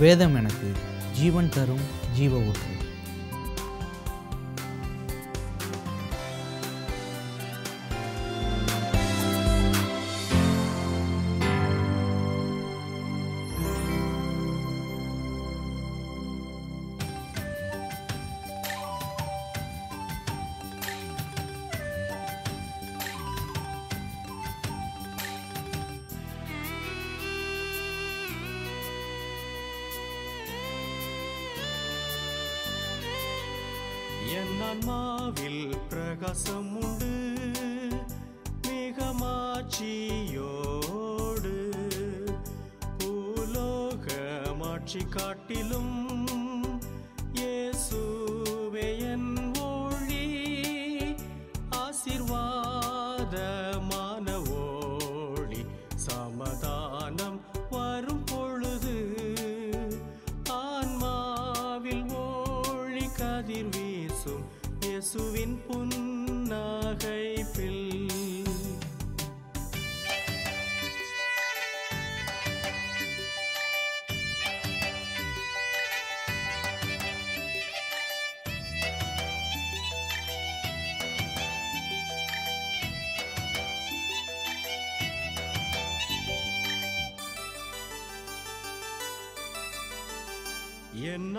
வேதம் எனக்கு ஜீவன் தரும் ஜீவ ஊற்று.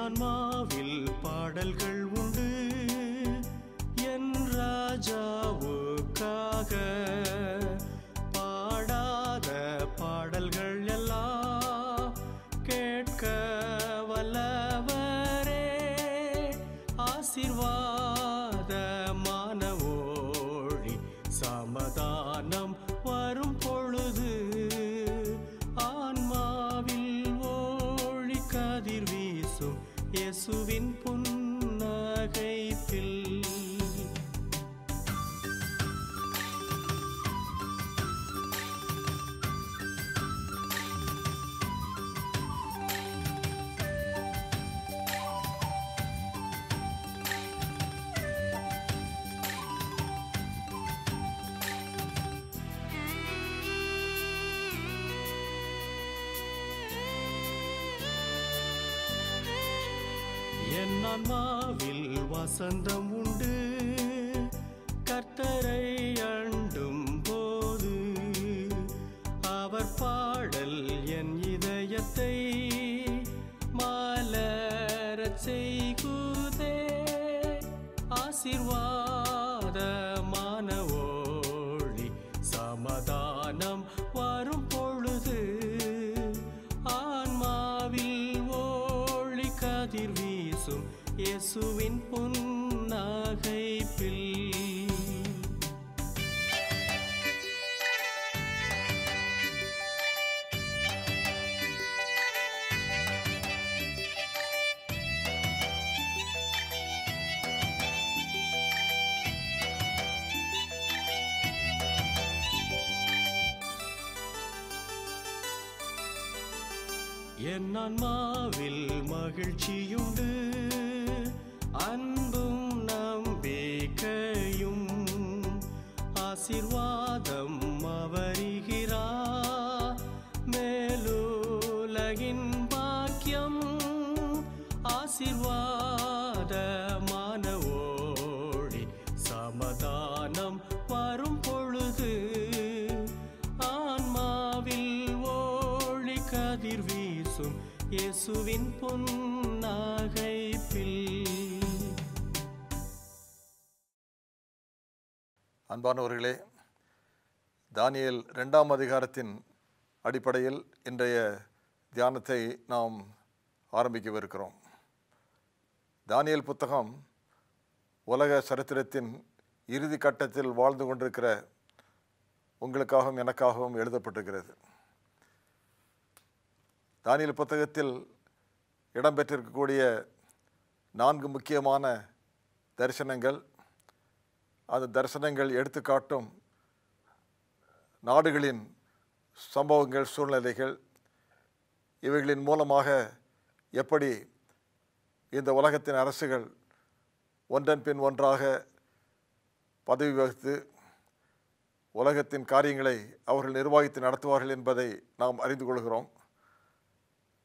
ஆன்மாவில் பாடல்கள் உண்டு. என் ராஜாவுக்காக பாடாத பாடல்கள் எல்லாம் கேட்க மகிழ்ச்சியுண்டு அன்பும் நம்பிக்கையும் ஆசிர்வாதம் அவரிகிறார் மேலுலகின் பாக்கியம் ஆசிர்வாதமான ஓடி சமதானம் வரும் பொழுது ஆன்மாவில் ஓழி கதிர் வீசும் இயேசுவின் பொன். அன்பானவர்களே தானியல் ரெண்டாம் அதிகாரத்தின் அடிப்படையில் இன்றைய தியானத்தை நாம் ஆரம்பிக்கவிருக்கிறோம். தானியல் புத்தகம் உலக சரித்திரத்தின் இறுதி கட்டத்தில் வாழ்ந்து கொண்டிருக்கிற உங்களுக்காகவும் எனக்காகவும் எழுதப்பட்டிருக்கிறது. தானியல் புத்தகத்தில் இடம்பெற்றிருக்கக்கூடிய நான்கு முக்கியமான தரிசனங்கள் அந்த தரிசனங்கள் எடுத்துக்காட்டும் நாடுகளின் சம்பவங்கள் சூழ்நிலைகள் இவைகளின் மூலமாக எப்படி இந்த உலகத்தின் அரசுகள் ஒன்றன் பின் ஒன்றாக பதவி வகித்து உலகத்தின் காரியங்களை அவர்கள் நிர்வாகித்து நடத்துவார்கள் என்பதை நாம் அறிந்து கொள்கிறோம்.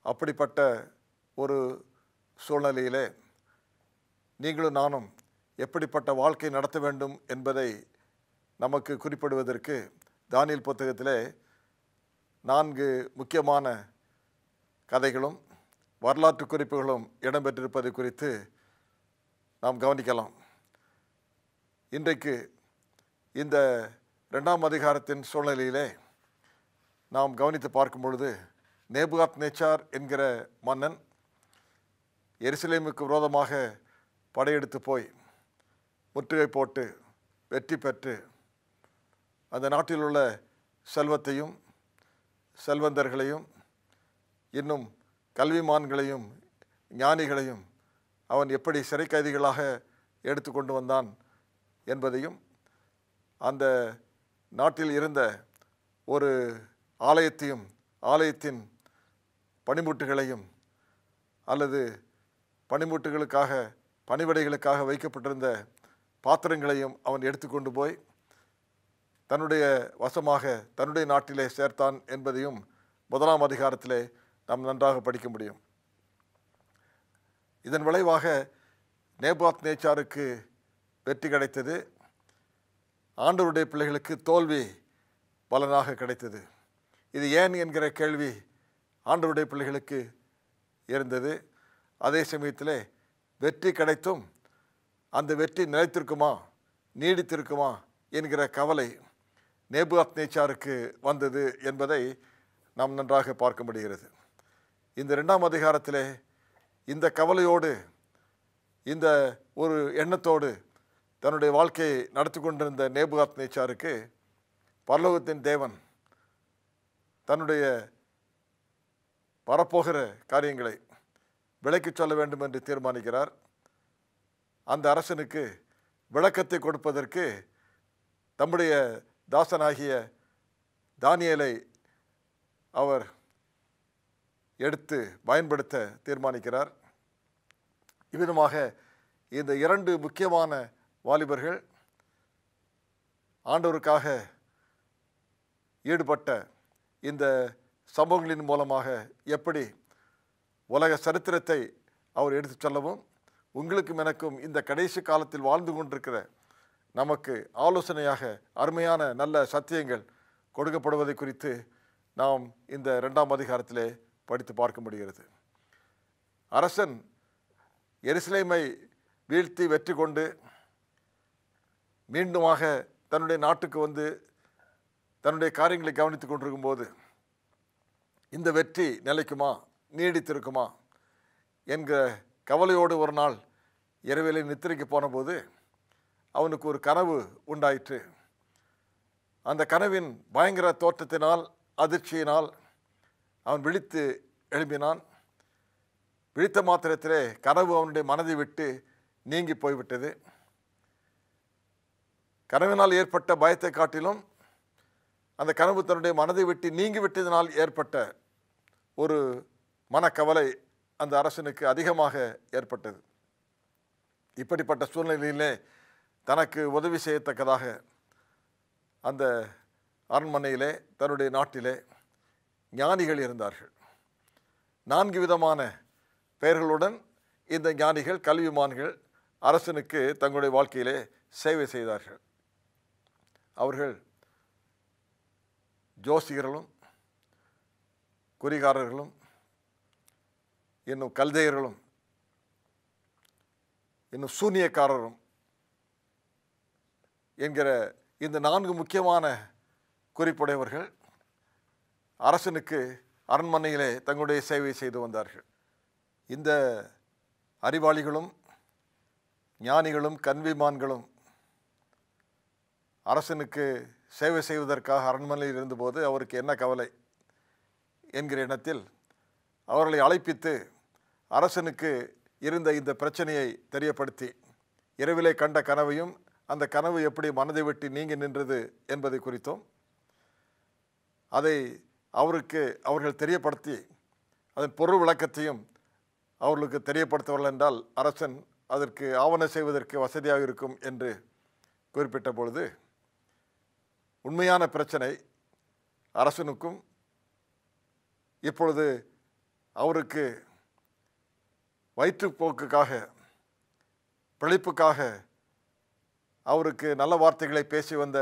அப்படிப்பட்ட ஒரு சூழ்நிலையிலே நீங்களும் நானும் எப்படிப்பட்ட வாழ்க்கை நடத்த வேண்டும் என்பதை நமக்கு குறிப்பிடுவதற்கு தானியல் புத்தகத்திலே நான்கு முக்கியமான கதைகளும் வரலாற்று குறிப்புகளும் இடம்பெற்றிருப்பது குறித்து நாம் கவனிக்கலாம். இன்றைக்கு இந்த ரெண்டாம் அதிகாரத்தின் சூழ்நிலையிலே நாம் கவனித்து பார்க்கும் பொழுது நேபுகாத் நேச்சார் என்கிற மன்னன் எருசலேமுக்கு விரோதமாக படையெடுத்து போய் முற்றுகை போட்டு வெற்றி பெற்று அந்த நாட்டில் உள்ள செல்வத்தையும் செல்வந்தர்களையும் இன்னும் கல்விமான்களையும் ஞானிகளையும் அவன் எப்படி சிறை கைதிகளாக எடுத்து கொண்டு வந்தான் என்பதையும் அந்த நாட்டில் இருந்த ஒரு ஆலயத்தையும் ஆலயத்தின் பனிமூட்டுகளையும் அல்லது பனிமூட்டுகளுக்காக பணிவிடைகளுக்காக வைக்கப்பட்டிருந்த பாத்திரங்களையும் அவன் எடுத்துக்கொண்டு போய் தன்னுடைய வசமாக தன்னுடைய நாட்டிலே சேர்த்தான் என்பதையும் முதலாம் அதிகாரத்திலே நாம் நன்றாக படிக்க முடியும். இதன் விளைவாக நேபாத் நேச்சாருக்கு வெற்றி கிடைத்தது. ஆண்டவருடைய பிள்ளைகளுக்கு தோல்வி பலனாக கிடைத்தது. இது ஏன் என்கிற கேள்வி ஆண்டவருடைய பிள்ளைகளுக்கு இருந்தது. அதே சமயத்தில் வெற்றி கிடைத்தும் அந்த வெற்றி நிலைத்திருக்குமா? நீடித்திருக்குமா? என்கிற கவலை நேபுகாத் நேச்சாருக்கு வந்தது என்பதை நாம் நன்றாக பார்க்க முடிகிறது. இந்த ரெண்டாம் அதிகாரத்திலே இந்த கவலையோடு இந்த ஒரு எண்ணத்தோடு தன்னுடைய வாழ்க்கையை நடத்தி கொண்டிருந்த நேபுகாத் நேச்சாருக்கு பரலோகத்தின் தேவன் தன்னுடைய வரப்போகிற காரியங்களை விலைக்கு சொல்ல வேண்டும் என்று தீர்மானிக்கிறார். அந்த அரசனுக்கு விளக்கத்தை கொடுப்பதற்கு தம்முடைய தாசனாகிய தானியலை அவர் எடுத்து பயன்படுத்த தீர்மானிக்கிறார். இவ்விதமாக இந்த இரண்டு முக்கியமான வாலிபர்கள் ஆண்டவருக்காக ஈடுபட்ட இந்த சம்பவங்களின் மூலமாக எப்படி உலக சரித்திரத்தை அவர் எடுத்துச் சொல்லவும் உங்களுக்கும் எனக்கும் இந்த கடைசி காலத்தில் வாழ்ந்து கொண்டிருக்கிற நமக்கு ஆலோசனையாக அருமையான நல்ல சத்தியங்கள் கொடுக்கப்படுவதை குறித்து நாம் இந்த ரெண்டாம் அதிகாரத்திலே படித்து பார்க்க முடிகிறது. அரசன் எருசலேமை வீழ்த்தி வெற்றி கொண்டு மீண்டுமாக தன்னுடைய நாட்டுக்கு வந்து தன்னுடைய காரியங்களை கவனித்து கொண்டிருக்கும்போது இந்த வெற்றி நிலைக்குமா நீடித்திருக்குமா என்கிற கவலையோடு ஒரு நாள் இரவிலே நித்திரைக்கு போனபோது அவனுக்கு ஒரு கனவு உண்டாயிற்று. அந்த கனவின் பயங்கர தோற்றத்தினால் அதிர்ச்சியினால் அவன் விழித்து எழும்பினான். விழித்த மாத்திரத்திலே கனவு அவனுடைய மனதை விட்டு நீங்கி போய்விட்டது. கனவினால் ஏற்பட்ட பயத்தை காட்டிலும் அந்த கனவு தன்னுடைய மனதை விட்டு நீங்கிவிட்டதினால் ஏற்பட்ட ஒரு மனக்கவலை அந்த அரசனுக்கு அதிகமாக ஏற்பட்டது. இப்படிப்பட்ட சூழ்நிலையிலே தனக்கு உதவி செய்யத்தக்கதாக அந்த அரண்மனையிலே தன்னுடைய நாட்டிலே ஞானிகள் இருந்தார்கள். நான்கு விதமான பெயர்களுடன் இந்த ஞானிகள் கல்விமான்கள் அரசனுக்கு தங்களுடைய வாழ்க்கையிலே சேவை செய்தார்கள். அவர்கள் ஜோசிகர்களும் குறிகாரர்களும் இன்னும் கல்தையர்களும் இன்னும் சூனியக்காரரும் என்கிற இந்த நான்கு முக்கியமான குறிப்புடையவர்கள் அரசனுக்கு அரண்மனையிலே தங்களுடைய சேவை செய்து வந்தார்கள். இந்த அறிவாளிகளும் ஞானிகளும் கன்விமான்களும் அரசனுக்கு சேவை செய்வதற்காக அரண்மனையில் இருந்தபோது அவருக்கு என்ன கவலை என்கிற எண்ணத்தில் அவர்களை அழைப்பித்து அரசனுக்கு இருந்த இந்த பிரச்சனையை தெரியப்படுத்தி இரவிலே கண்ட கனவையும் அந்த கனவு எப்படி மனதை விட்டு நீங்கி நின்றது என்பதை குறித்தும். அதை அவருக்கு அவர்கள் தெரியப்படுத்தி அதன் பொருள் விளக்கத்தையும் அவர்களுக்கு தெரியப்படுத்தவில்லை என்றால் அரசன் அதற்கு ஆவண செய்வதற்கு வசதியாக இருக்கும் என்று குறிப்பிட்ட பொழுது உண்மையான பிரச்சனை அரசனுக்கும் இப்பொழுது அவருக்கு வயிற்றுப்போக்குக்காக பிழைப்புக்காக அவருக்கு நல்ல வார்த்தைகளை பேசி வந்த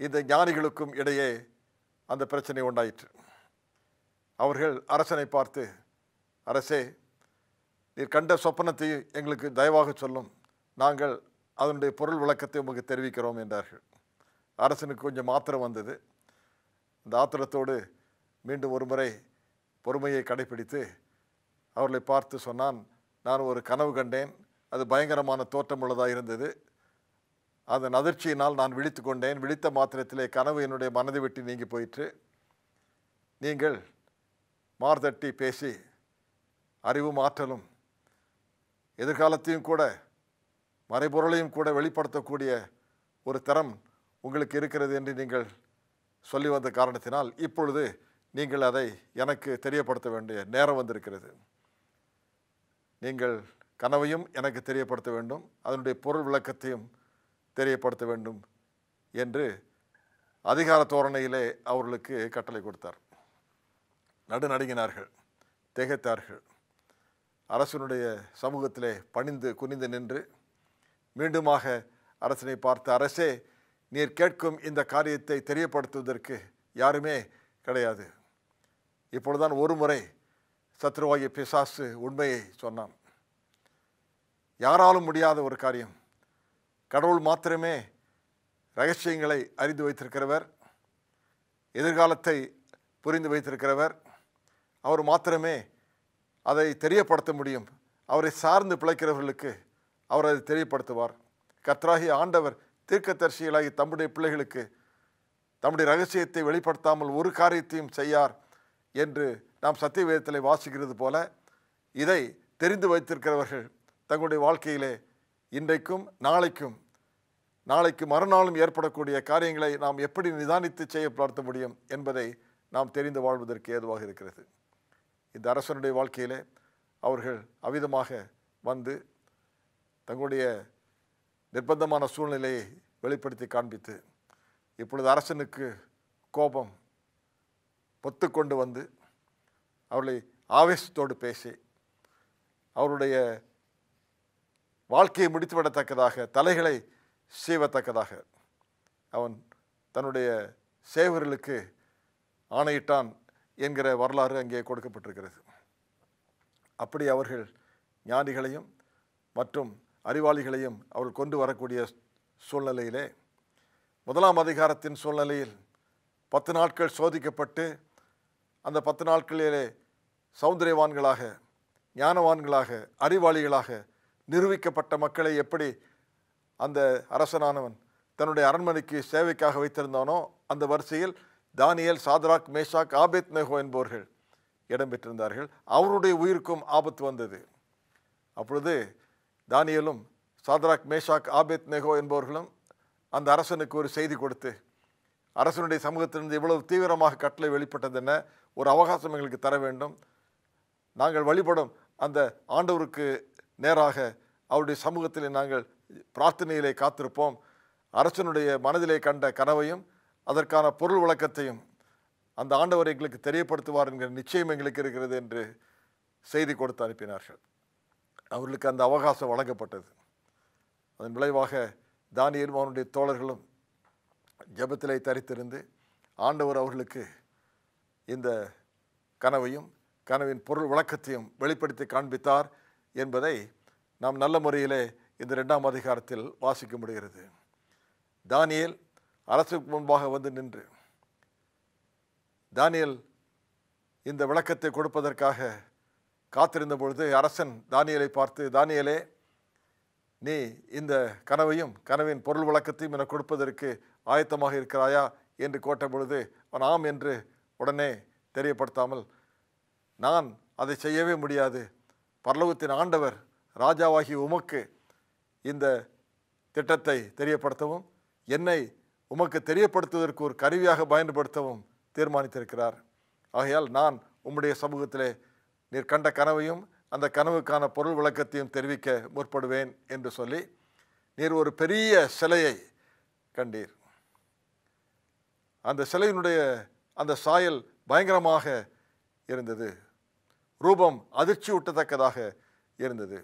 இந்த ஞானிகளுக்கும் இடையே அந்த பிரச்சனை உண்டாயிற்று. அவர்கள் அரசனை பார்த்து அரசே நீர் கண்ட சொப்பனத்தை எங்களுக்கு தயவாக சொல்லும். நாங்கள் அதனுடைய பொருள் விளக்கத்தை உங்களுக்கு தெரிவிக்கிறோம் என்றார்கள். அரசனுக்கு கொஞ்சம் ஆத்திரம் வந்தது. இந்த ஆத்திரத்தோடு மீண்டும் ஒரு முறை பொறுமையை கடைபிடித்து அவர்களை பார்த்து சொன்னான் நான் ஒரு கனவு கண்டேன். அது பயங்கரமான தோற்றம் உள்ளதாக இருந்தது. அதன் அதிர்ச்சியினால் நான் விழித்து கொண்டேன். விழித்த மாத்திரத்திலே கனவு என்னுடைய மனதை விட்டு நீங்கி போயிற்று. நீங்கள் மார்தட்டி பேசி அறிவும் ஆற்றலும் எதிர்காலத்தையும் கூட மறைபொருளையும் கூட வெளிப்படுத்தக்கூடிய ஒரு தரம் உங்களுக்கு இருக்கிறது என்று நீங்கள் சொல்லி வந்த காரணத்தினால் இப்பொழுது நீங்கள் அதை எனக்கு தெரியப்படுத்த வேண்டிய நேரம் வந்திருக்கிறது. நீங்கள் கனவையும் எனக்கு தெரியப்படுத்த வேண்டும். அதனுடைய பொருள் விளக்கத்தையும் தெரியப்படுத்த வேண்டும் என்று அதிகார தோரணையிலே அவர்களுக்கு கட்டளை கொடுத்தார். நடுநடுங்கினார்கள் திகைத்தார்கள். அரசனுடைய சமூகத்திலே பணிந்து குனிந்து நின்று மீண்டுமாக அரசனை பார்த்து அரசே நீர் கேட்கும் இந்த காரியத்தை தெரியப்படுத்துவதற்கு யாருமே கிடையாது. இப்பொழுதுதான் ஒரு முறை சத்ருவாயி பிசாசு உண்மையை சொன்னான். யாராலும் முடியாத ஒரு காரியம். கடவுள் மாத்திரமே ரகசியங்களை அறிந்து வைத்திருக்கிறவர். எதிர்காலத்தை புரிந்து வைத்திருக்கிறவர். அவர் மாத்திரமே அதை தெரியப்படுத்த முடியும். அவரை சார்ந்து பிழைக்கிறவர்களுக்கு அவர் அதை தெரியப்படுத்துவார். கத்ராகி ஆண்டவர் தீர்க்கதரிசிகளாகி தம்முடைய பிள்ளைகளுக்கு தம்முடைய ரகசியத்தை வெளிப்படுத்தாமல் ஒரு காரியத்தையும் செய்யார் என்று நாம் சத்திய வேதத்தில் வாசிக்கிறது போல இதை தெரிந்து வைத்திருக்கிறவர்கள் தங்களுடைய வாழ்க்கையிலே இன்றைக்கும் நாளைக்கும் நாளைக்கு மறுநாளும் ஏற்படக்கூடிய காரியங்களை நாம் எப்படி நிதானித்து செய்யப்படுத்த முடியும் என்பதை நாம் தெரிந்து வாழ்வதற்கு ஏதுவாக இருக்கிறது. இந்த அரசனுடைய வாழ்க்கையிலே அவர்கள் அவிதமாக வந்து தங்களுடைய நிர்பந்தமான சூழ்நிலையை வெளிப்படுத்தி காண்பித்து இப்பொழுது அரசனுக்கு கோபம் பொத்து கொண்டு வந்து அவர்களை ஆவேசத்தோடு பேசி. அவருடைய வாழ்க்கையை முடித்துவிடத்தக்கதாக தலைகளை சீவத்தக்கதாக அவன் தன்னுடைய சேவர்களுக்கு ஆணையிட்டான் என்கிற வரலாறு அங்கே கொடுக்கப்பட்டிருக்கிறது. அப்படி அவர்கள் ஞானிகளையும் மற்றும் அறிவாளிகளையும் அவர்கள் கொண்டு வரக்கூடிய சூழ்நிலையிலே முதலாம் அதிகாரத்தின் சூழ்நிலையில் பத்து நாட்கள் சோதிக்கப்பட்டு அந்த பத்து நாட்களிலே சௌந்தரியவான்களாக ஞானவான்களாக அறிவாளிகளாக நிரூபிக்கப்பட்ட மக்களை எப்படி அந்த அரசனானவன் தன்னுடைய அரண்மனைக்கு சேவைக்காக வைத்திருந்தானோ அந்த வரிசையில் தானியல் சாதராக் மேஷாக் ஆபேத் மெஹோ என்பவர்கள் இடம்பெற்றிருந்தார்கள் அவருடைய உயிருக்கும் ஆபத்து வந்தது. அப்பொழுது தானியலும் சாதராக் மேஷாக் ஆபேத் மெஹோ என்பவர்களும் அந்த அரசனுக்கு ஒரு செய்தி கொடுத்து அரசனுடைய சமூகத்திலிருந்து இவ்வளவு தீவிரமாக கட்டளை வெளிப்பட்டதென்ன? ஒரு அவகாசம் எங்களுக்கு தர வேண்டும். நாங்கள் வழிபடும் அந்த ஆண்டவருக்கு நேராக அவருடைய சமூகத்திலே நாங்கள் பிரார்த்தனையிலே காத்திருப்போம். அரசனுடைய மனதிலே கண்ட கனவையும் அதற்கான பொருள் விளக்கத்தையும் அந்த ஆண்டவர் எங்களுக்கு தெரியப்படுத்துவார் என்கிற நிச்சயம் எங்களுக்கு இருக்கிறது என்று செய்தி கொடுத்து அனுப்பினார்கள். அவர்களுக்கு அந்த அவகாசம் வழங்கப்பட்டது. அதன் விளைவாக தானியலும் அவனுடைய தோழர்களும் ஜபத்திலே தரித்திருந்து ஆண்டவர் அவர்களுக்கு இந்த கனவையும் கனவின் பொருள் விளக்கத்தையும் வெளிப்படுத்தி காண்பித்தார் என்பதை நாம் நல்ல முறையிலே இந்த ரெண்டாம் அதிகாரத்தில் வாசிக்க முடிகிறது. தானியல் அரசுக்கு முன்பாக வந்து நின்று தானியல் இந்த விளக்கத்தை கொடுப்பதற்காக காத்திருந்த பொழுது அரசன் தானியலை பார்த்து தானியலே நீ இந்த கனவையும் கனவின் பொருள் விளக்கத்தையும் என கொடுப்பதற்கு ஆயத்தமாக இருக்கிறாயா? என்று கேட்ட பொழுது அவன் ஆம் என்று உடனே தெரியப்படுத்தாமல் நான் அதை செய்யவே முடியாது. பரலோகத்தின் ஆண்டவர் ராஜாவாகி உமக்கு இந்த திட்டத்தை தெரியப்படுத்தவும் என்னை உமக்கு தெரியப்படுத்துவதற்கு ஒரு கருவியாக பயன்படுத்தவும் தீர்மானித்திருக்கிறார். ஆகையால் நான் உம்முடைய சமூகத்திலே நீர் கண்ட கனவையும் அந்த கனவுக்கான பொருள் விளக்கத்தையும் தெரிவிக்க முற்படுவேன் என்று சொல்லி நீர் ஒரு பெரிய சிலையை கண்டீர். அந்த சிலையினுடைய அந்த சாயல் பயங்கரமாக இருந்தது. ரூபம் அதிர்ச்சி ஊட்டத்தக்கதாக இருந்தது.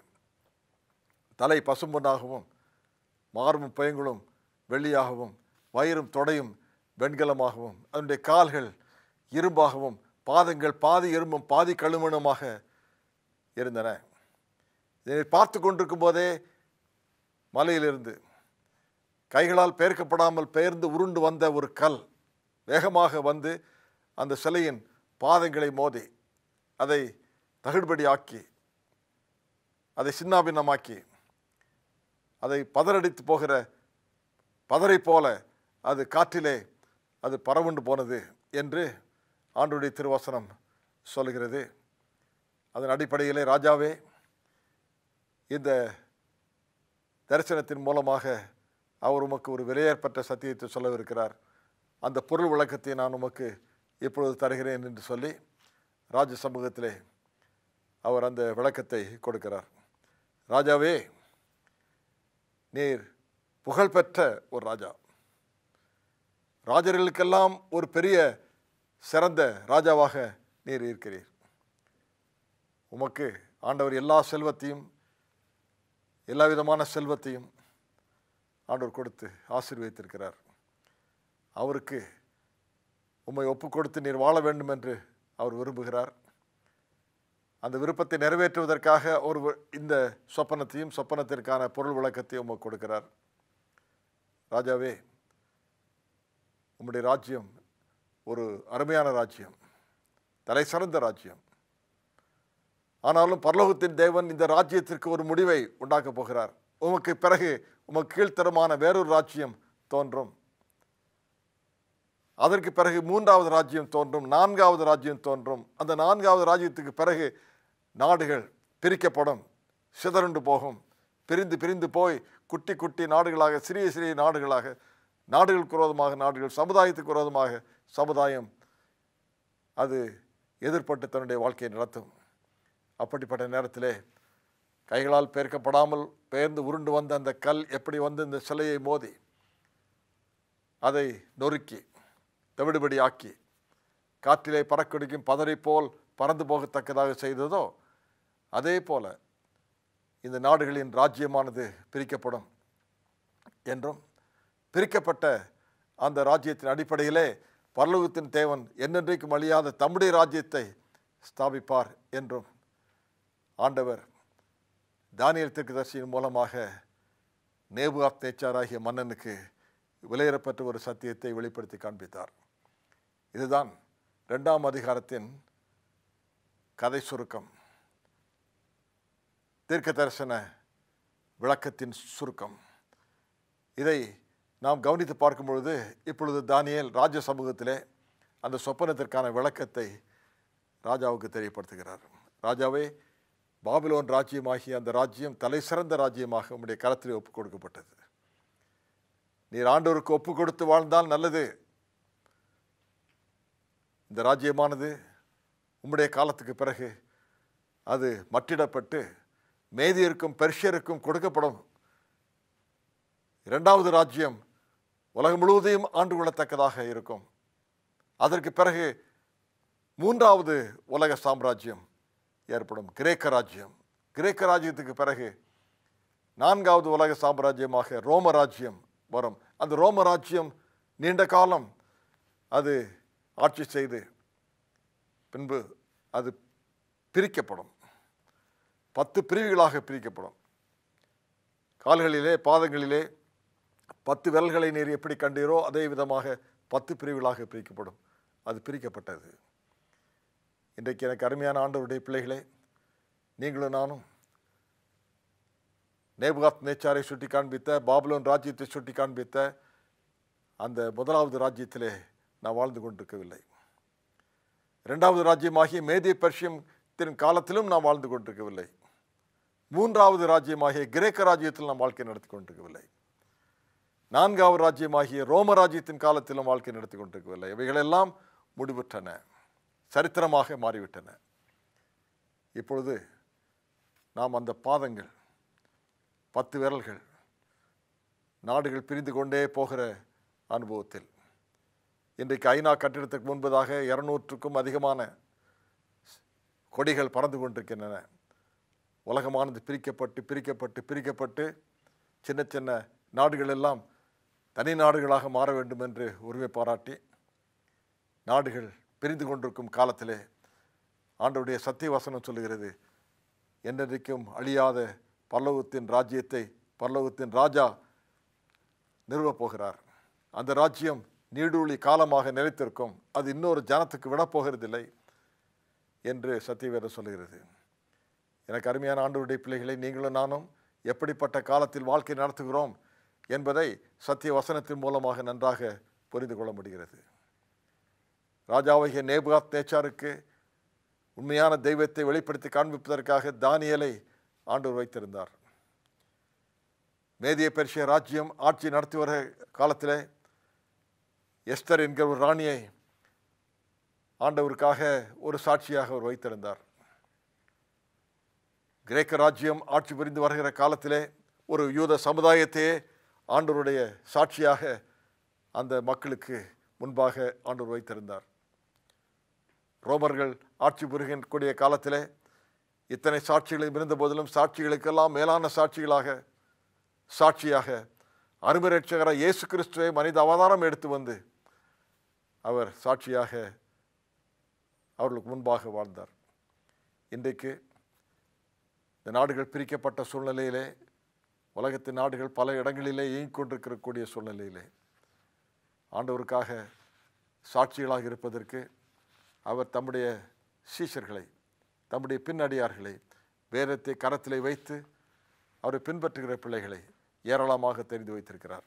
தலை பசும்பொன்னாகவும் மார்பும் பயங்களும் வெள்ளியாகவும் வயிறும் தொடையும் வெண்கலமாகவும் அதனுடைய கால்கள் இரும்பாகவும் பாதங்கள் பாதி இரும்பும் பாதி கழுமணுமாக இருந்தன. இதை பார்த்து கொண்டிருக்கும் போதே மலையிலிருந்து கைகளால் பெயர்க்கப்படாமல் பெயர்ந்து உருண்டு வந்த ஒரு கல். வேகமாக வந்து அந்த சிலையின் பாதங்களை மோதி அதை தகுடுபடி ஆக்கி அதை சின்னாபின்னமாக்கி அதை பதறடித்து போகிற பதரை போல அது காற்றிலே அது பரவுண்டு போனது என்று ஆண்டுடைய திருவசனம் சொல்கிறது. அதன் அடிப்படையிலே ராஜாவே இந்த தரிசனத்தின் மூலமாக அவர் உமக்கு ஒரு விலையேற்பட்ட சத்தியத்தை சொல்லவிருக்கிறார். அந்த பொருள் விளக்கத்தை நான் உமக்கு இப்பொழுது தருகிறேன் என்று சொல்லி ராஜ சமூகத்திலே அவர் அந்த விளக்கத்தை கொடுக்கிறார். ராஜாவே நீர் புகழ்பெற்ற ஒரு ராஜா. ராஜர்களுக்கெல்லாம் ஒரு பெரிய சிறந்த ராஜாவாக நீர் இருக்கிறீர். உமக்கு ஆண்டவர் எல்லா செல்வத்தையும் எல்லா விதமான செல்வத்தையும் ஆண்டவர் கொடுத்து ஆசீர்வதித்திருக்கிறார். அவருக்கு உம்மை ஒப்பு கொடுத்து நீர் வாழ வேண்டும் என்று அவர் விரும்புகிறார். அந்த விருப்பத்தை நிறைவேற்றுவதற்காக ஒரு இந்த சொப்பனத்தையும் சொப்பனத்திற்கான பொருள் விளக்கத்தையும் உமக்கு கொடுக்கிறார். ராஜாவே உம்முடைய ராஜ்யம் ஒரு அருமையான ராஜ்யம் தலை சிறந்த ராஜ்யம். ஆனாலும் பரலோகத்தின் தேவன் இந்த ராஜ்யத்திற்கு ஒரு முடிவை உண்டாக்கப் போகிறார். உமக்கு பிறகு உமக்கு கீழ்த்தரமான வேறொரு ராஜ்யம் தோன்றும். அதற்கு பிறகு மூன்றாவது ராஜ்யம் தோன்றும் நான்காவது ராஜ்யம் தோன்றும். அந்த நான்காவது ராஜ்யத்துக்கு பிறகு நாடுகள் பிரிக்கப்படும் சிதறுண்டு போகும். பிரிந்து பிரிந்து போய் குட்டி குட்டி நாடுகளாக சிறிய சிறிய நாடுகளாக நாடுகளுக்கு விரோதமாக நாடுகள் சமுதாயத்துக்கு விரோதமாக சமுதாயம் அது எதிர்ப்பட்டு தன்னுடைய வாழ்க்கையை நடத்தும். அப்படிப்பட்ட நேரத்திலே கைகளால் பெயர்க்கப்படாமல் பெயர்ந்து உருண்டு வந்த அந்த கல் எப்படி வந்து இந்த சிலையை மோதி அதை நொறுக்கி தவிடுபடி ஆக்கி காற்றிலே பறக்கடிக்கும் பதறை போல் பறந்து போகத்தக்கதாக செய்ததோ அதே போல இந்த நாடுகளின் ராஜ்யமானது பிரிக்கப்படும் என்றும் பிரிக்கப்பட்ட அந்த ராஜ்யத்தின் அடிப்படையிலே பரலோகத்தின் தேவன் என்னென்றைக்கும் அழியாத தம்முடைய ராஜ்யத்தை ஸ்தாபிப்பார் என்றும் ஆண்டவர் தானியல் தீர்க்கதரிசியின் மூலமாக நேபுகாத் நேச்சாராகிய மன்னனுக்கு விலையேறப்பட்ட ஒரு சத்தியத்தை வெளிப்படுத்தி காண்பித்தார். இதுதான் ரெண்டாம் அதிகாரத்தின் கதை சுருக்கம். தீர்க்க தரிசன விளக்கத்தின் சுருக்கம். இதை நாம் கவனித்து பார்க்கும் பொழுது இப்பொழுது தானியல் ராஜ சமூகத்திலே அந்த சொப்பனத்திற்கான விளக்கத்தை ராஜாவுக்கு தெரியப்படுத்துகிறார். ராஜாவே பாபிலோன் ராஜ்யமாகிய அந்த ராஜ்யம் தலை சிறந்த ராஜ்யமாக உங்களுடைய கரத்தில் ஒப்புக் கொடுக்கப்பட்டது. நீர் ஆண்டோருக்கு ஒப்பு கொடுத்து வாழ்ந்தால் நல்லது. இந்த ராஜ்யமானது உம்முடைய காலத்துக்கு பிறகு அது மட்டிடப்பட்டு மேதியருக்கும் பெர்ஷியருக்கும் கொடுக்கப்படும். இரண்டாவது ராஜ்யம் உலகம் முழுவதையும் ஆண்டு கொள்ளத்தக்கதாக இருக்கும். அதற்கு பிறகு மூன்றாவது உலக சாம்ராஜ்யம் ஏற்படும். கிரேக்க ராஜ்யம். கிரேக்க ராஜ்யத்துக்கு பிறகு நான்காவது உலக சாம்ராஜ்யமாக ரோம ராஜ்யம் வரும். அந்த ரோம ராஜ்யம் நீண்ட காலம் அது ஆட்சி செய்து பின்பு அது பிரிக்கப்படும். பத்து பிரிவுகளாக பிரிக்கப்படும். கால்களிலே பாதங்களிலே பத்து விரல்களை நீர் எப்படி கண்டீரோ அதே விதமாக பத்து பிரிவுகளாக பிரிக்கப்படும். அது பிரிக்கப்பட்டது. இன்றைக்கு எனக்கு அருமையான ஆண்டவருடைய பிள்ளைகளே நீங்களும் நானும் நேபுகாத் நேச்சாரை சுட்டி காண்பித்த பாபுலோன் ராஜ்யத்தை சுட்டி காண்பித்த அந்த முதலாவது ராஜ்யத்திலே நான் வாழ்ந்து கொண்டிருக்கவில்லை. இரண்டாவது ராஜ்யமாகிய மேதிய பர்ஷியத்தின் காலத்திலும் நாம் வாழ்ந்து கொண்டிருக்கவில்லை. மூன்றாவது ராஜ்யமாகிய கிரேக்க ராஜ்யத்தில் நான் வாழ்க்கை நடத்தி கொண்டிருக்கவில்லை. நான்காவது ராஜ்யமாகிய ரோம ராஜ்யத்தின் காலத்திலும் வாழ்க்கை நடத்தி கொண்டிருக்கவில்லை. இவைகளெல்லாம் முடிவுற்றன. சரித்திரமாக மாறிவிட்டன. இப்பொழுது நாம் அந்த பாதங்கள் பத்து விரல்கள் நாடுகள் பிரிந்து கொண்டே போகிற அனுபவத்தில் இன்றைக்கு ஐநா கட்டிடத்துக்கு முன்பதாக இருநூற்றுக்கும் அதிகமான கொடிகள் பறந்து கொண்டிருக்கின்றன. உலகமானது பிரிக்கப்பட்டு பிரிக்கப்பட்டு பிரிக்கப்பட்டு சின்ன சின்ன நாடுகள் எல்லாம் தனி நாடுகளாக மாற வேண்டும் என்று உரிமை பாராட்டி நாடுகள் பிரிந்து கொண்டிருக்கும் காலத்திலே ஆண்டவுடைய சத்திய வசனம் சொல்லுகிறது என்றென்றைக்கும் அழியாத பல்லவத்தின் ராஜ்யத்தை பல்லவத்தின் ராஜா நிறுவப் போகிறார். அந்த ராஜ்யம் நீடூழி காலமாக நிலைத்திருக்கும். அது இன்னொரு ஜனத்துக்கு விடப்போகிறதில்லை என்று சத்தியவேதம் சொல்லுகிறது. எனக்கு அருமையான ஆண்டுடைய பிள்ளைகளை நீங்களும் நானும் எப்படிப்பட்ட காலத்தில் வாழ்க்கை நடத்துகிறோம் என்பதை சத்திய வசனத்தின் மூலமாக நன்றாக புரிந்து கொள்ள முடிகிறது. ராஜாவாகிய நேபுகாத் நேச்சாருக்கு உண்மையான தெய்வத்தை வெளிப்படுத்தி காண்பிப்பதற்காக தானியலை ஆண்டவர் வைத்திருந்தார். மேதிய பெர்ஷிய ராஜ்யம் ஆட்சி நடத்தி வர காலத்திலே எஸ்தர் என்கிற ஒரு ராணியை ஆண்டவருக்காக ஒரு சாட்சியாக அவர் வைத்திருந்தார். கிரேக்க ராஜ்யம் ஆட்சி புரிந்து வருகிற காலத்திலே ஒரு யூத சமுதாயத்தையே ஆண்டவருடைய சாட்சியாக அந்த மக்களுக்கு முன்பாக ஆண்டவர் வைத்திருந்தார். ரோமர்கள் ஆட்சி புரிகக்கூடிய காலத்திலே இத்தனை சாட்சிகளும் இருந்த போதிலும் சாட்சிகளுக்கெல்லாம் மேலான சாட்சிகளாக சாட்சியாக அருமரட்சகர இயேசு கிறிஸ்துவை மனித அவதாரம் எடுத்து வந்து அவர் சாட்சியாக அவர்களுக்கு முன்பாக வாழ்ந்தார். இன்றைக்கு இந்த நாடுகள் பிரிக்கப்பட்ட சூழ்நிலையிலே உலகத்தின் நாடுகள் பல இடங்களிலே இயங்கிக் கொண்டிருக்கக்கூடிய சூழ்நிலையிலே ஆண்டவருக்காக சாட்சிகளாக இருப்பதற்கு அவர் தம்முடைய சீஷர்களை தம்முடைய பின்னடியார்களை வேதத்தை கரத்திலே வைத்து அவரை பின்பற்றுகிற பிள்ளைகளை ஏராளமாக தெரிந்து வைத்திருக்கிறார்.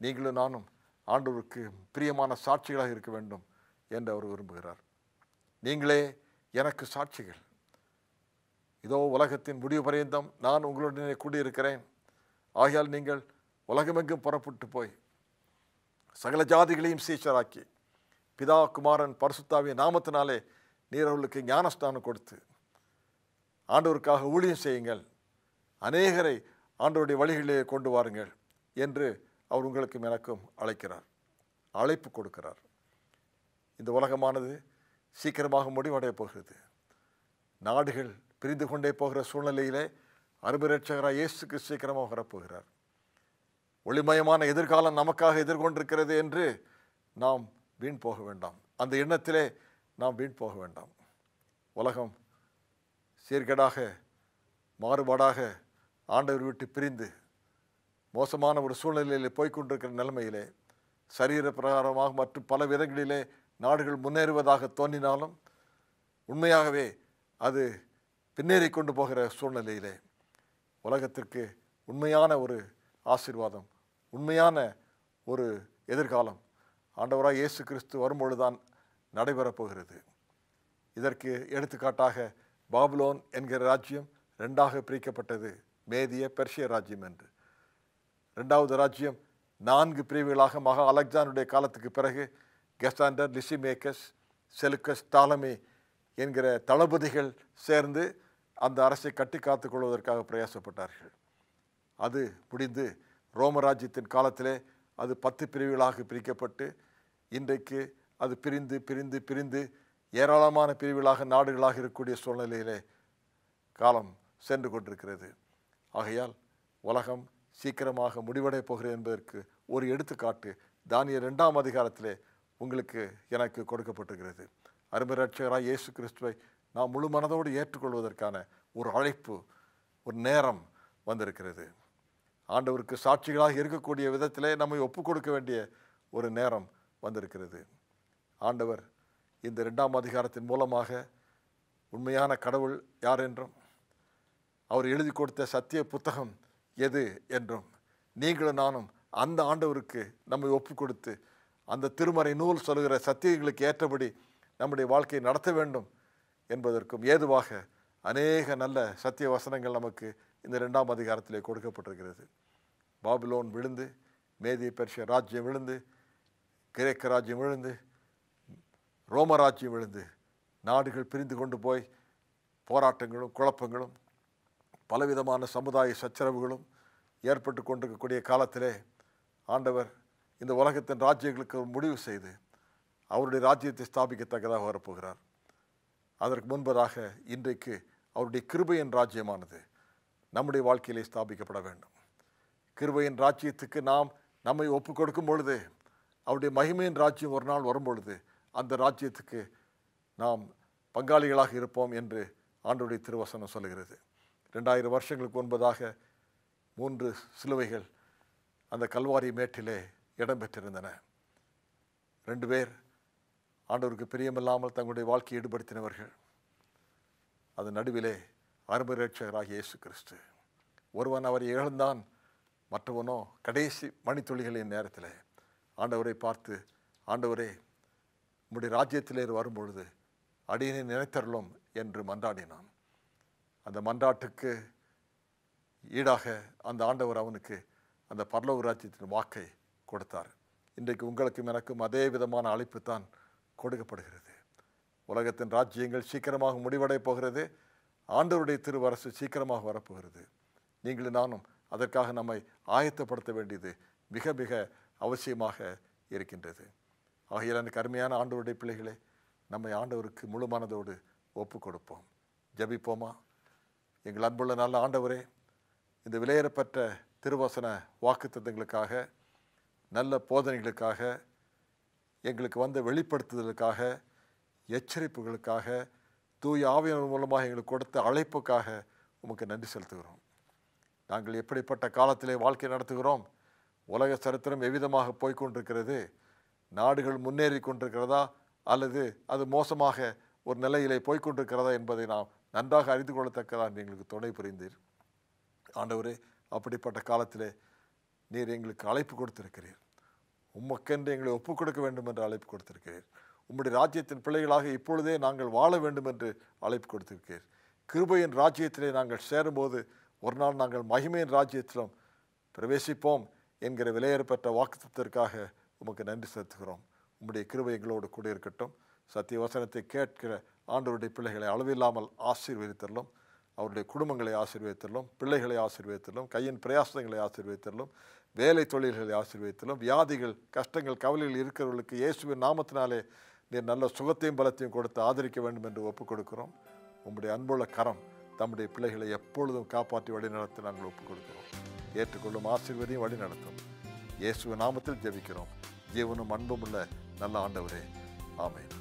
நீங்களும் நானும் ஆண்டவருக்கு பிரியமான சாட்சிகளாக இருக்க வேண்டும் என்று அவர் விரும்புகிறார். நீங்களே எனக்கு சாட்சிகள். இதோ உலகத்தின் முடிவு பரியந்தம் நான் உங்களுடனே கூடியிருக்கிறேன். ஆகையால் நீங்கள் உலகமெங்கும் புறப்பட்டு போய் சகல ஜாதிகளையும் சீச்சராக்கி பிதா குமாரன் பரிசுத்தாவிய நாமத்தினாலே நீர் அவர்களுக்கு ஞானஸ்தானம் கொடுத்து ஆண்டவருக்காக ஊழியம் செய்யுங்கள். அநேகரை ஆண்டவருடைய வழிகளிலே கொண்டு வாருங்கள் என்று அவர் உங்களுக்கும் எனக்கும் அழைக்கிறார். அழைப்பு கொடுக்கிறார். இந்த உலகமானது சீக்கிரமாக முடிவடைய போகிறது. நாடுகள் பிரிந்து கொண்டே போகிற சூழ்நிலையிலே அருமரட்சகராக இயேசுக்கு சீக்கிரமாக வரப்போகிறார். ஒளிமயமான எதிர்காலம் நமக்காக எதிர்கொண்டிருக்கிறது என்று நாம் வீண் போக வேண்டாம். அந்த எண்ணத்திலே நாம் வீண் போக வேண்டாம். உலகம் சீர்கேடாக மாறுபாடாக ஆண்டவர் விட்டு பிரிந்து மோசமான ஒரு சூழ்நிலையில் போய்க்கொண்டிருக்கிற நிலைமையிலே சரீர பிரகாரமாக மற்றும் பல விதங்களிலே நாடுகள் முன்னேறுவதாக தோன்றினாலும் உண்மையாகவே அது பின்னேறி கொண்டு போகிற சூழ்நிலையிலே உலகத்திற்கு உண்மையான ஒரு ஆசீர்வாதம் உண்மையான ஒரு எதிர்காலம் ஆண்டவராக இயேசு கிறிஸ்து வரும்பொழுதுதான் நடைபெறப்போகிறது இதற்கு எடுத்துக்காட்டாக பாபுலோன் என்கிற ராஜ்யம் ரெண்டாக பிரிக்கப்பட்டது. மேதிய பெர்ஷிய ராஜ்யம் என்று. ரெண்டாவது ராஜ்யம் நான்கு பிரிவுகளாக மகா அலெக்சாண்டருடைய காலத்துக்கு பிறகு கெஸ்டாண்டர் லிசிமேக்கஸ் செலுக்கஸ் டாலமி என்கிற தளபதிகள் சேர்ந்து அந்த அரசை கட்டி காத்து கொள்வதற்காக பிரயாசப்பட்டார்கள். அது முடிந்து ரோமராஜ்யத்தின் காலத்திலே அது பத்து பிரிவுகளாக பிரிக்கப்பட்டு இன்றைக்கு அது பிரிந்து பிரிந்து பிரிந்து ஏராளமான பிரிவுகளாக நாடுகளாக இருக்கக்கூடிய சூழ்நிலையிலே காலம் சென்று கொண்டிருக்கிறது. ஆகையால் உலகம் சீக்கிரமாக முடிவடையப் போகிறது என்பதற்கு ஒரு எடுத்துக்காட்டு தானிய ரெண்டாம் அதிகாரத்திலே உங்களுக்கு எனக்கு கொடுக்கப்பட்டிருக்கிறது. அருமை ரட்சகராய் இயேசு கிறிஸ்துவை நாம் முழு மனதோடு ஏற்றுக்கொள்வதற்கான ஒரு அழைப்பு ஒரு நேரம் வந்திருக்கிறது. ஆண்டவருக்கு சாட்சிகளாக இருக்கக்கூடிய விதத்திலே நம்மை ஒப்புக் கொடுக்க வேண்டிய ஒரு நேரம் வந்திருக்கிறது. ஆண்டவர் இந்த ரெண்டாம் அதிகாரத்தின் மூலமாக உண்மையான கடவுள் யார் என்றும் அவர் எழுதி கொடுத்த சத்திய புத்தகம் எது என்றும் நீங்களும் நானும் அந்த ஆண்டவருக்கு நம்மை ஒப்பு கொடுத்து அந்த திருமறை நூல் சொல்லுகிற சத்தியங்களுக்கு ஏற்றபடி நம்முடைய வாழ்க்கையை நடத்த வேண்டும் என்பதற்கும் ஏதுவாக அநேக நல்ல சத்திய வசனங்கள் நமக்கு இந்த ரெண்டாம் அதிகாரத்திலே கொடுக்கப்பட்டிருக்கிறது. பாபிலோன் விழுந்து மேதிய பெர்ஷிய ராஜ்யம் விழுந்து கிரேக்க ராஜ்யம் விழுந்து ரோம ராஜ்யம் விழுந்து நாடுகள் பிரிந்து கொண்டு போய் போராட்டங்களும் குழப்பங்களும் பலவிதமான சமுதாய சச்சரவுகளும் ஏற்பட்டு கொண்டிருக்கக்கூடிய காலத்திலே ஆண்டவர் இந்த உலகத்தின் ராஜ்யங்களுக்கு முடிவு செய்து அவருடைய ராஜ்யத்தை ஸ்தாபிக்கத்தக்கதாக வரப்போகிறார். அதற்கு முன்பதாக இன்றைக்கு அவருடைய கிருபையின் ராஜ்யமானது நம்முடைய வாழ்க்கையிலே ஸ்தாபிக்கப்பட வேண்டும். கிருபையின் ராஜ்யத்துக்கு நாம் நம்மை ஒப்பு கொடுக்கும் பொழுது அவருடைய மகிமையின் ராஜ்யம் ஒரு நாள் வரும் பொழுது அந்த ராஜ்யத்துக்கு நாம் பங்காளிகளாக இருப்போம் என்று ஆண்டுடைய திருவசனம் சொல்லுகிறது. ரெண்டாயிரம் வருஷங்களுக்கு முன்பதாக மூன்று சிலுவைகள் அந்த கல்வாரி மேட்டிலே இடம்பெற்றிருந்தன. ரெண்டு பேர் ஆண்டவருக்கு பிரியமில்லாமல் தங்களுடைய வாழ்க்கையை ஈடுபடுத்தினவர்கள். அது நடுவிலே அருமை இயேசு கிறிஸ்து. ஒருவன் அவரை இழந்தான் மற்றவனோ கடைசி மணித்துளிகளின் நேரத்தில். ஆண்டவரை பார்த்து ஆண்டவரே உம்முடைய ராஜ்யத்திலே வரும்பொழுது அடியினை நினைத்தருளும் என்று மன்றாடினான். அந்த மன்றாட்டுக்கு ஈடாக அந்த ஆண்டவர் அவனுக்கு அந்த பரலோக ராஜ்யத்தின் வாக்கை கொடுத்தார். இன்றைக்கு உங்களுக்கும் எனக்கும் அதே விதமான அழைப்பு தான் கொடுக்கப்படுகிறது. உலகத்தின் ராஜ்யங்கள் சீக்கிரமாக முடிவடைய போகிறது. ஆண்டவருடைய திருவரசு சீக்கிரமாக வரப்போகிறது. நீங்களும் நானும் அதற்காக நம்மை ஆயத்தப்படுத்த வேண்டியது மிக மிக அவசியமாக இருக்கின்றது. ஆகையால் எனக்கு அருமையான ஆண்டவருடைய பிள்ளைகளே நம்மை ஆண்டவருக்கு முழு மனதோடு ஒப்பு கொடுப்போம் ஜபிப்போமா? எங்கள் அன்புள்ள நல்ல ஆண்டவரே இந்த விலையேறப்பட்ட திருவசன வாக்குத்தத்தங்களுக்காக நல்ல போதனைகளுக்காக எங்களுக்கு வந்த வெளிப்படுத்துதலுக்காக எச்சரிப்புகளுக்காக தூய ஆவியன் மூலமாக எங்களுக்கு கொடுத்த அழைப்புக்காக உமக்கு நன்றி செலுத்துகிறோம். நாங்கள் எப்படிப்பட்ட காலத்திலே வாழ்க்கை நடத்துகிறோம்? உலக சரித்திரம் எவ்விதமாக போய்கொண்டிருக்கிறது நாடுகள் முன்னேறி கொண்டிருக்கிறதா? அல்லது அது மோசமாக ஒரு நிலையிலே போய்கொண்டிருக்கிறதா என்பதை நாம் நன்றாக அறிந்து கொள்ளத்தக்கதாக எங்களுக்கு துணை புரிந்தீர். ஆண்டவரே அப்படிப்பட்ட காலத்திலே நீர் எங்களுக்கு அழைப்பு கொடுத்திருக்கிறீர். உமக்கென்று எங்களை ஒப்புக் கொடுக்க வேண்டும் என்று அழைப்பு கொடுத்திருக்கிறீர். உம்முடைய ராஜ்யத்தின் பிள்ளைகளாக இப்பொழுதே நாங்கள் வாழ வேண்டும் என்று அழைப்பு கொடுத்திருக்கிறீர். கிருபையின் ராஜ்யத்திலே நாங்கள் சேரும்போது ஒரு நாள் நாங்கள் மகிமையின் ராஜ்யத்திலும் பிரவேசிப்போம் என்கிற விலையேறப்பட்ட வாக்குத்தத்திற்காக உமக்கு நன்றி செலுத்துகிறோம். உம்முடைய கிருபை எங்களோடு கூட இருக்கட்டும் சத்திய வசனத்தை கேட்கிற ஆண்டவருடைய பிள்ளைகளை அளவில்லாமல் ஆசீர்வதித்தரலும் அவருடைய குடும்பங்களை ஆசீர்வதித்தரலும் பிள்ளைகளை ஆசீர்வதித்தரலும் கையின் பிரயாசங்களை ஆசீர்வதித்தரலும் வேலை தொழில்களை ஆசீர்வதித்தலும் வியாதிகள் கஷ்டங்கள் கவலைகள் இருக்கிறவர்களுக்கு இயேசுவின் நாமத்தினாலே நீர் நல்ல சுகத்தையும் பலத்தையும் கொடுத்து ஆதரிக்க வேண்டும் என்று ஒப்புக் கொடுக்கிறோம் உங்களுடைய அன்புள்ள கரம் தம்முடைய பிள்ளைகளை எப்பொழுதும் காப்பாற்றி வழிநடத்த நாங்கள் ஒப்புக் கொடுக்கிறோம் ஏற்றுக்கொள்ளும் ஆசீர்வதியும் வழிநடத்தும். இயேசுவின் நாமத்தில் ஜெபிக்கிறோம். ஜீவனும் அன்பும் உள்ள நல்ல ஆண்டவரே. ஆமேன்.